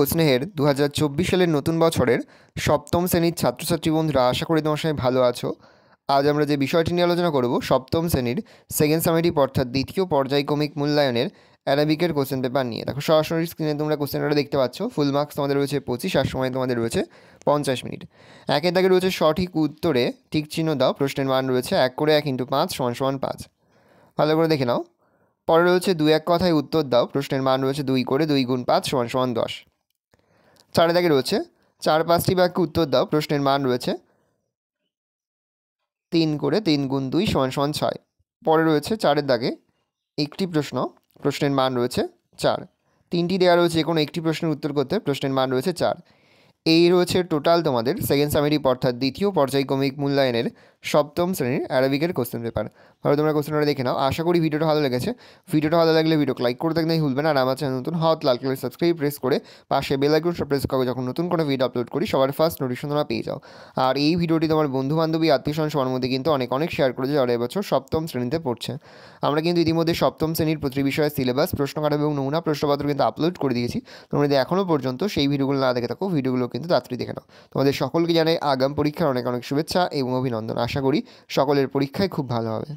ও স্নেহের দু সালের নতুন বছরের সপ্তম শ্রেণির ছাত্রছাত্রী বন্ধুরা, আশা করি তোমার সবাই ভালো আছো। আজ আমরা যে বিষয়টি নিয়ে আলোচনা করব, সপ্তম শ্রেণির সেকেন্ড সামেটিভ অর্থাৎ দ্বিতীয় পর্যায়ক্রমিক মূল্যায়নের অ্যারাবিকের কোশ্চেন পেপার নিয়ে। দেখো, সরাসরি স্ক্রিনে তোমরা কোশ্চেনটা দেখতে পাচ্ছ। ফুল মার্কস তোমাদের রয়েছে পঁচিশ, আর সময় তোমাদের রয়েছে পঞ্চাশ মিনিট। একের দাগে রয়েছে সঠিক উত্তরে ঠিক চিহ্ন দাও, প্রশ্নের মান রয়েছে এক করে এক ইন্টু পাঁচ সমান সমান পাঁচ। ভালো করে দেখে নাও। পরে রয়েছে দু এক কথায় উত্তর দাও, প্রশ্নের মান রয়েছে দুই করে দুই গুণ পাঁচ সমান সমান দশ। চারে দাগে রয়েছে। চার পাঁচটি বাক্যে উত্তর দাও, প্রশ্নের মান রয়েছে। তিন করে তিন গুণ দুই সমান সমান ছয়। পরে রয়েছে চারের দাগে একটি প্রশ্ন, প্রশ্নের মান রয়েছে চার। তিনটি দেওয়া রয়েছে কোনো একটি প্রশ্নের উত্তর করতে, প্রশ্নের মান রয়েছে চার। এই রয়েছে টোটাল তোমাদের সেকেন্ড সামেটিভ অর্থাৎ দ্বিতীয় পর্যায়ক্রমিক মূল্যায়নের সপ্তম শ্রেণির অ্যারাবিকের কোশ্চেন পেপার ভালো তোমরা কোশ্চেনটা দেখে নাও। আশা করি ভিডিওটা ভালো লেগেছে। ভিডিওটা ভালো লাগলে ভিডিও লাইক করে থাকলে ভুলবেন আর আমার চ্যানেল নতুন হাত লাল কালার সাবস্ক্রাইব প্রেস করে পাশে বেল আইকন প্রেস করে যখন নতুন কোনো ভিডিও আপলোড করি, সবার ফার্স্ট নোটিফিকেশন তোমরা পেয়ে যাও। আর এই ভিডিওটি তোমার বন্ধু বান্ধবী আত্মীয় স্বজন সবার মধ্যে কিন্তু অনেক অনেক শেয়ার করেছে, যারা এবছর সপ্তম শ্রেণীতে পড়ছে। আমরা কিন্তু ইতিমধ্যে সপ্তম শ্রেণির প্রতি বিষয়ের সিলেবাস প্রশ্নকার এবং নমুনা প্রশ্নপত্র কিন্তু আপলোড করে দিয়েছি। তোমরা যদি এখনও পর্যন্ত সেই ভিডিওগুলো না দেখে থাকো, ভিডিওগুলো কিন্তু তাড়াতাড়ি দেখে নাও। তোমাদের সকলকে জানাই আগাম পরীক্ষার অনেক অনেক শুভেচ্ছা এবং অভিনন্দন। আশা করি সকলের পরীক্ষায় খুব ভালো হবে।